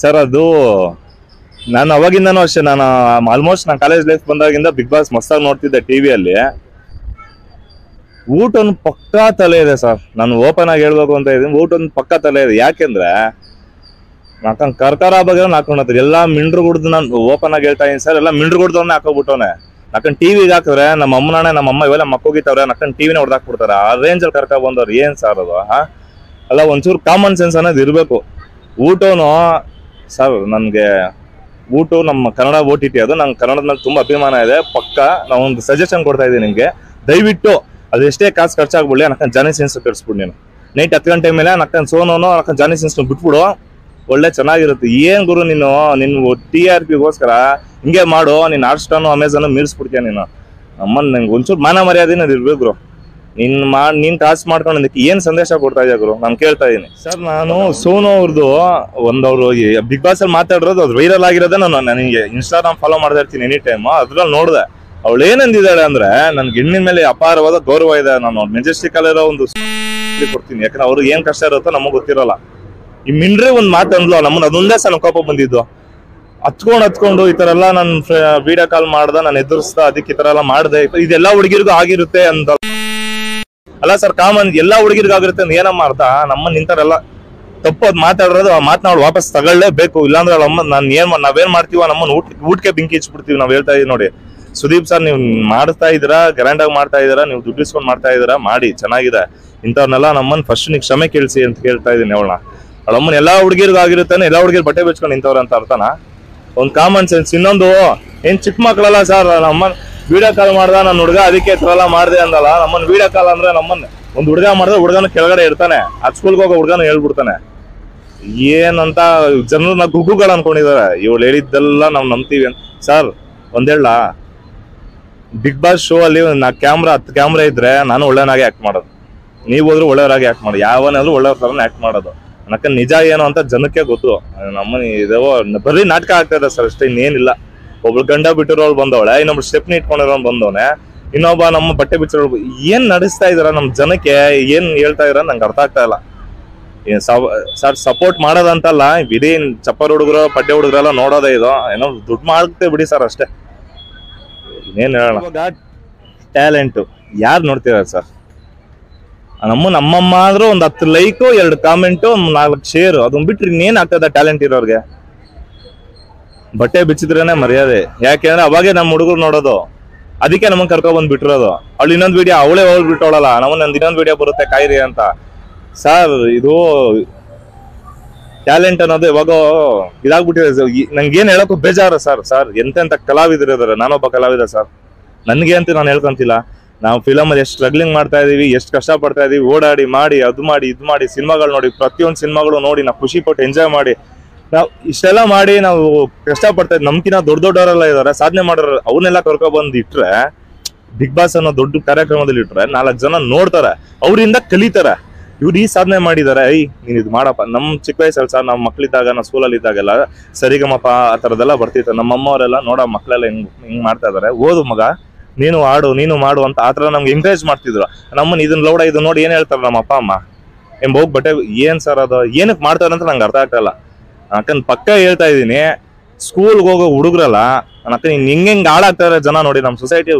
Sir, ಅದು ನಾನು ಅವಾಗಿಂದನೂ ಅಷ್ಟೇ, ನಾನು ಆಲ್ಮೋಸ್ಟ್ ನಾನು ಕಾಲೇಜ್ ಲೈಫ್ ಬಂದಾಗಿಂದ ಬಿಗ್ ಬಾಸ್ ಮಸ್ತಾಗಿ ನೋಡ್ತಿದ್ದೆ ಟಿವಿಯಲ್ಲಿ ಊಟ ಒಂದು ಪಕ್ಕಾ ತಲೆ ಇದೆ ಸರ್. ನಾನು ಓಪನ್ ಆಗಿ ಹೇಳ್ಬೇಕು ಅಂತ ಇದ್ದೀನಿ. ಊಟ ಒಂದು ಪಕ್ಕಾ ತಲೆ ಇದೆ. ಯಾಕೆಂದ್ರೆ ನಾಕಂಗೆ ಕರ್ಕಾರ ಬಗ್ಗೆ ಹಾಕೊಂಡತ್ರಿ ಎಲ್ಲ ಮಿಂಡ್ರು ಗುಡ್ದು ನಾನು ಓಪನ್ ಆಗಿ ಹೇಳ್ತಾ ಇದ್ದೀನಿ ಸರ್. ಎಲ್ಲ ಮಿಂಡ್ರು ಗುಡ್ದವ್ರನ್ನ ಹಾಕೋಬಿಟ್ಟವನೆ ಟಿ ವಿಗೆ ಹಾಕಿದ್ರೆ ನಮ್ಮ ಅಮ್ಮನಾಣೆ ನಮ್ಮ ಅಮ್ಮ ಇವೆಲ್ಲ ಮಕ್ಕೋಗಿತ್ತವ್ರೆ. ನಕ್ಕನ್ ಟಿವಿನ ಹೊಡೆದಾಕ್ಬಿಡ್ತಾರೆ. ಆ ರೇಂಜಲ್ಲಿ ಕರ್ಕ ಬಂದವ್ರು ಏನು ಸರ್ ಅದು ಅಲ್ಲ ಒಂಚೂರು ಕಾಮನ್ ಸೆನ್ಸ್ ಅನ್ನೋದು ಇರಬೇಕು. ಊಟನು ಸರ್ ನನಗೆ ಊಟ, ನಮ್ಮ ಕನ್ನಡ ಓ ಟಿ ಟಿ ಅದು. ನಂಗೆ ಕನ್ನಡದ ಮೇಲೆ ತುಂಬ ಅಭಿಮಾನ ಇದೆ. ಪಕ್ಕ ಒಂದು ಸಜೆಷನ್ ಕೊಡ್ತಾ ಇದ್ದೀನಿ ನಿಮಗೆ. ದಯವಿಟ್ಟು ಅದು ಎಷ್ಟೇ ಕಾಸು ಖರ್ಚಾಗ್ಬಿಡ್ಲಿ ನಕ್ಕನ್ ಜಾನಿ ಸೀನ್ಸ್ ಕಟ್ಸ್ಬಿಡು ನೀನು. ನೈಟ್ ಹತ್ತು ಗಂಟೆ ಮೇಲೆ ನಕ್ಕನ್ ಸೋನೋನು ನಕ್ಕನ್ ಜಾನಿ ಸೀನ್ಸ್ನ ಬಿಟ್ಬಿಡು. ಒಳ್ಳೆ ಚೆನ್ನಾಗಿರುತ್ತೆ. ಏನ್ ಗುರು ನೀನು? ನಿನ್ನ ಟಿ ಆರ್ ಪಿಗೋಸ್ಕರ ಹಿಂಗೆ ಮಾಡು. ನೀನು ಆರ್ಸ್ಟಾನು ಅಮೆಝಾನು ಮೀರಿಸ್ಬಿಡ್ತೀಯ ನೀನು. ಅಮ್ಮನ್ ನಂಗೆ ಒಂಚೂರು ಮಾನ ಮರ್ಯಾದೆನ ಇರ್ಬೇಕು ಗುರು. ನಿನ್ ಮಾ ನೀನ್ ಟಾಸ್ ಮಾಡ್ಕೊಂಡಿದ್ದಕ್ಕೆ ಏನ್ ಸಂದೇಶ ಕೊಡ್ತಾ ಇದ್ಯಾ ಗುರು? ನಾನು ಕೇಳ್ತಾ ಇದೀನಿ. ಸರ್ ನಾನು ಸೋನು ಅವ್ರದ್ದು ಒಂದವ್ರು ಬಿಗ್ ಬಾಸ್ ಅಲ್ಲಿ ಮಾತಾಡಿರೋದು ಅದು ವೈರಲ್ ಆಗಿರೋದೇ ನಾನು ನನಗೆ ಇನ್ಸ್ಟಾಗ್ರಾಮ್ ಫಾಲೋ ಮಾಡ್ತಾ ಇರ್ತೀನಿ ಎನಿ ಟೈಮ್ ಅದ್ರಲ್ಲಿ ನೋಡಿದೆ. ಅವಳು ಏನಂದಿದ್ದಾಳೆ ಅಂದ್ರೆ ನನ್ ಹೆಣ್ಣಿನ ಮೇಲೆ ಅಪಾರವಾದ ಗೌರವ ಇದೆ ನಾನು ಮೆಜೆಸ್ಟಿಕ್ ಅಲ್ಲಿರೋ ಒಂದು ಕೊಡ್ತೀನಿ. ಯಾಕಂದ್ರೆ ಅವ್ರಿಗೆ ಏನ್ ಕಷ್ಟ ಇರುತ್ತೋ ನಮಗ್ ಗೊತ್ತಿರಲ್ಲ. ಈ ಮಿಂಡ್ರೆ ಒಂದ್ ಮಾತಂದ್ಲು ನಮ್ಮನ್ನ ಅದೊಂದೇ ಸಲ ಕೋಪ ಬಂದಿದ್ದು. ಹತ್ಕೊಂಡ್ ಹತ್ಕೊಂಡು ಈ ತರ ಎಲ್ಲ ನನ್ ವಿಡಿಯೋ ಕಾಲ್ ಮಾಡ್ದ ನಾನು ಎದುರಿಸ್ದ ಅದಕ್ಕೆ ಈ ತರ ಎಲ್ಲ ಮಾಡ್ದೆ ಇದೆಲ್ಲ ಹುಡುಗಿರ್ಗೂ ಆಗಿರುತ್ತೆ ಅಂತ. ಅಲ್ಲ ಸರ್ ಕಾಮನ್ ಎಲ್ಲಾ ಹುಡುಗಿರ್ಗಾಗಿರುತ್ತೆ ಏನಮ್ಮ ಅರ್ಥ? ನಮ್ಮ ನಿಂತಾರಲ್ಲ ತಪ್ಪು ಅದ್ ಮಾತಾಡಿರೋದು ಆ ಮಾತನಾಡ್ ವಾಪಸ್ ತಗೊಳ್ಳೇಬೇಕು. ಇಲ್ಲಾಂದ್ರೆ ಅಮ್ಮ ನಾನು ಏನ್ ನಾವೇನ್ ಮಾಡ್ತೀವ ನಮ್ಮನ್ನ ಊಟ ಊಟಕ್ಕೆ ಬೆಂಕಿ ಇಚ್ಬಿಡ್ತೀವಿ ನಾವು ಹೇಳ್ತಾ ಇದೀವಿ ನೋಡಿ. ಸುದೀಪ್ ಸರ್, ನೀವು ಮಾಡ್ತಾ ಇದ್ದೀರಾ ಗ್ರ್ಯಾಂಡ್ ಆಗಿ ಮಾಡ್ತಾ ಇದ್ದೀರಾ ನೀವು ದುಡ್ಡು ಇಸ್ಕೊಂಡ್ ಮಾಡ್ತಾ ಇದ್ದೀರಾ ಮಾಡಿ, ಚೆನ್ನಾಗಿದೆ. ಇಂಥವ್ರನ್ನೆಲ್ಲ ನಮ್ಮನ್ನ ಫಸ್ಟ್ ನೀವು ಕ್ಷಮೆ ಕೇಳಿಸಿ ಅಂತ ಕೇಳ್ತಾ ಇದೀನಿ ಅವಳನ್ನ. ಅವಳ ಅಮ್ಮನ ಎಲ್ಲಾ ಹುಡುಗಿರ್ಗಾಗಿರುತ್ತಾನೆ, ಎಲ್ಲಾ ಹುಡುಗಿರ್ ಬಟ್ಟೆ ಬೆಚ್ಕೊಂಡು ನಿಂತವ್ರ ಅಂತ ಅರ್ಥನಾ? ಒಂದು ಕಾಮನ್ ಸೆನ್ಸ್ ಇನ್ನೊಂದು, ಏನ್ ಚಿಕ್ಕ ಮಕ್ಕಳಲ್ಲ ಸರ್ ನಮ್ಮ ವಿಡಿಯೋ ಕಾಲ್ ಮಾಡ್ದ ನನ್ನ ಹುಡುಗ, ಅದಕ್ಕೆ ಈ ಮಾಡಿದೆ ಅಂದಲ್ಲ. ನಮ್ಮನ್ನು ವಿಡಿಯೋ ಕಾಲ್ ಅಂದ್ರೆ ನಮ್ಮನ್ನ ಒಂದ್ ಹುಡುಗ ಮಾಡಿದ್ರೆ ಹುಡುಗನ ಕೆಳಗಡೆ ಇರ್ತಾನೆ. ಅದ್ ಸ್ಕೂಲ್ಗೆ ಹೋಗೋ ಹುಡುಗನ ಹೇಳ್ಬಿಡ್ತಾನೆ. ಏನಂತ, ಜನರನ್ನ ಗುಗ್ಗುಗಳು ಅನ್ಕೊಂಡಿದಾರೆ. ಇವಳು ಹೇಳಿದ್ದೆಲ್ಲ ನಾವು ನಂಬ್ತೀವಿ ಅಂತ. ಸರ್ ಒಂದೇಳ ಬಿಗ್ ಬಾಸ್ ಶೋ ಅಲ್ಲಿ ನಾ ಕ್ಯಾಮ್ರಾ ಹತ್ತು ಕ್ಯಾಮ್ರಾ ಇದ್ರೆ ನಾನು ಒಳ್ಳೆನಾಗೆ ಆಕ್ಟ್ ಮಾಡೋದು. ನೀವು ಹೋದ್ರು ಒಳ್ಳೆಯವರಾಗಿ ಆಕ್ಟ್ ಮಾಡೋದು. ಯಾವನಾದ್ರೂ ಒಳ್ಳೆಯವ್ರ ಥರನೇ ಆಕ್ಟ್ ಮಾಡೋದು. ನಕ್ಕ ನಿಜ ಏನು ಅಂತ ಜನಕ್ಕೆ ಗೊತ್ತು. ನಮ್ಮ ಇದೇವೋ, ಬರೀ ನಾಟಕ ಆಗ್ತಾ ಇದೆ ಸರ್ ಅಷ್ಟೇ, ಇನ್ನೇನಿಲ್ಲ. ಒಬ್ಳು ಗಂಡ ಬಿಟ್ಟಿರೋಳು ಬಂದವಳೆ ಇನ್ನೊಬ್ಳು ಸ್ಟೆಪ್ನಿ ಇಟ್ಕೊಂಡಿರೋನ್ ಬಂದವನೆ. ಇನ್ನೊಬ್ಬ ನಮ್ಮ ಬಟ್ಟೆ ಬಿಚ್ಚಿರೋ ಏನ್ ನಡೆಸ್ತಾ ಇದಾರ ನಮ್ ಜನಕ್ಕೆ ಏನ್ ಹೇಳ್ತಾ ಇದಾರ ನಂಗೆ ಅರ್ಥ ಆಗ್ತಾ ಇಲ್ಲ. ಸರ್ ಸಪೋರ್ಟ್ ಮಾಡೋದಂತಲ್ಲ ಇಡೀ ಚಪ್ಪರ್ ಹುಡುಗರು ಪಡ್ಡೆ ಹುಡುಗರೆಲ್ಲ ನೋಡೋದೇ ಇದು. ಏನೋ ದುಡ್ಡು ಮಾಡ್ತೇವೆ ಬಿಡಿ ಸರ್ ಅಷ್ಟೇ. ಏನ್ ಹೇಳೋಣ? ಟ್ಯಾಲೆಂಟ್ ಯಾರು ನೋಡ್ತೀರಾ ಸರ್? ನಮ್ಮ ನಮ್ಮಮ್ಮ ಆದ್ರೂ ಒಂದ್ ಹತ್ತು ಲೈಕು ಎರಡು ಕಾಮೆಂಟು ಒಂದ್ ನಾಲ್ಕು ಶೇರ್ ಅದನ್ನ ಬಿಟ್ರಿ ಇನ್ನೇನ್ ಆಗ್ತದ ಟ್ಯಾಲೆಂಟ್ ಇರೋರ್ಗೆ? ಬಟ್ಟೆ ಬಿಚ್ಚಿದ್ರೇನೆ ಮರ್ಯಾದೆ. ಯಾಕೆಂದ್ರೆ ಅವಾಗೆ ನಮ್ಮ ಹುಡುಗರು ನೋಡೋದು. ಅದಕ್ಕೆ ನಮಗ್ ಕರ್ಕೊ ಬಂದ್ ಬಿಟ್ಟಿರೋದು. ಅವಳು ಇನ್ನೊಂದ್ ವಿಡಿಯೋ ಅವಳೇ ಹೋಗ್ಬಿಟ್ಟವಳಲ್ಲ ನಾವು ನಂದು ಇನ್ನೊಂದ್ ವಿಡಿಯೋ ಬರುತ್ತೆ ಕಾಯಿರಿ ಅಂತ. ಸರ್ ಇದು ಟ್ಯಾಲೆಂಟ್ ಅನ್ನೋದು ಇವಾಗ ಇದಾಗ್ಬಿಟ್ಟಿದೆ ನಂಗೇನ್ ಹೇಳಕ್ಕೂ ಬೇಜಾರು ಸರ್ ಸರ್ ಎಂತೆಂತ ಕಲಾವಿದರು ಇದಾರೆ. ನಾನೊಬ್ಬ ಕಲಾವಿದ ಸರ್ ನನ್ಗೆ ಅಂತ ನಾನು ಹೇಳ್ಕೊಂತಿಲ್ಲ. ನಾವು ಫಿಲಮ್ ಅಲ್ಲಿ ಎಷ್ಟು ಸ್ಟ್ರಗ್ಲಿಂಗ್ ಮಾಡ್ತಾ ಇದೀವಿ, ಎಷ್ಟು ಕಷ್ಟ ಪಡ್ತಾ ಇದೀವಿ. ಓಡಾಡಿ, ಮಾಡಿ, ಅದು ಮಾಡಿ, ಇದು ಮಾಡಿ, ಸಿನಿಮಾಗಳು ನೋಡಿ, ಪ್ರತಿಯೊಂದು ಸಿನಿಮಾಗಳು ನೋಡಿ, ನಾವು ಖುಷಿ ಪಟ್ಟು ಎಂಜಾಯ್ ಮಾಡಿ ನಾವು ಇಷ್ಟೆಲ್ಲ ಮಾಡಿ ನಾವು ಕಷ್ಟ ಪಡ್ತಾ ನಮ್ಕಿನ ದೊಡ್ಡ ದೊಡ್ಡವರೆಲ್ಲ ಇದಾರೆ, ಸಾಧನೆ ಮಾಡೋರು ಅವನ್ನೆಲ್ಲ ಕರ್ಕೊ ಬಂದ್ ಇಟ್ರೆ, ಬಿಗ್ ಬಾಸ್ ಅನ್ನೋ ದೊಡ್ಡ ಕಾರ್ಯಕ್ರಮದಲ್ಲಿ ಇಟ್ರೆ ನಾಲ್ಕು ಜನ ನೋಡ್ತಾರೆ, ಅವರಿಂದ ಕಲಿತಾರೆ. ಇವ್ರು ಈ ಸಾಧನೆ ಮಾಡಿದಾರೆ ಐ ನೀನ್ ಇದು ಮಾಡಪ್ಪ. ನಮ್ ಚಿಕ್ಕ ವಯಸ್ಸಲ್ಲಿ ಸರ್ ನಮ್ಮ ಮಕ್ಳಿದ್ದಾಗ ನಾವು ಸ್ಕೂಲಲ್ಲಿ ಇದ್ದಾಗೆಲ್ಲ ಸರಿಗಮಪ್ಪ ಆ ಥರದ್ದೆಲ್ಲ ಬರ್ತಿತ್ತು. ನಮ್ಮ ಅಮ್ಮವರೆಲ್ಲ ನೋಡ ಮಕ್ಕಳೆಲ್ಲ ಹಿಂಗ್ ಹಿಂಗ್ ಮಾಡ್ತಾ ಇದಾರೆ, ಓದು ಮಗ, ನೀನು ಆಡು, ನೀನು ಮಾಡು ಅಂತ ಆ ಥರ ನಮ್ಗೆ ಎಂಕರೇಜ್ ಮಾಡ್ತಿದ್ರು. ನಮ್ಮನ್ನ ಇದನ್ನ ಲೌಡ ಇದು ನೋಡಿ ಏನ್ ಹೇಳ್ತಾರೆ ನಮ್ಮ ಅಪ್ಪ ಅಮ್ಮ? ಎಂಬ ಹೋಗಿ ಬಟ್ಟೆ, ಏನ್ ಸರ್ ಅದು ಏನಕ್ಕೆ ಮಾಡ್ತಾರೆ ಅಂತ ನಂಗೆ ಅರ್ಥ ಆಗ್ತಾ ಯಾಕಂದ್ ಪಕ್ಕ ಹೇಳ್ತಾ ಇದ್ದೀನಿ ಸ್ಕೂಲ್ಗೆ ಹೋಗೋ ಹುಡುಗ್ರಲ್ಲ, ನನ್ನ ಅಕ್ಕ ಹಿಂಗೆ ಹಿಂಗ್ ಜನ ನೋಡಿ ನಮ್ಮ ಸೊಸೈಟಿ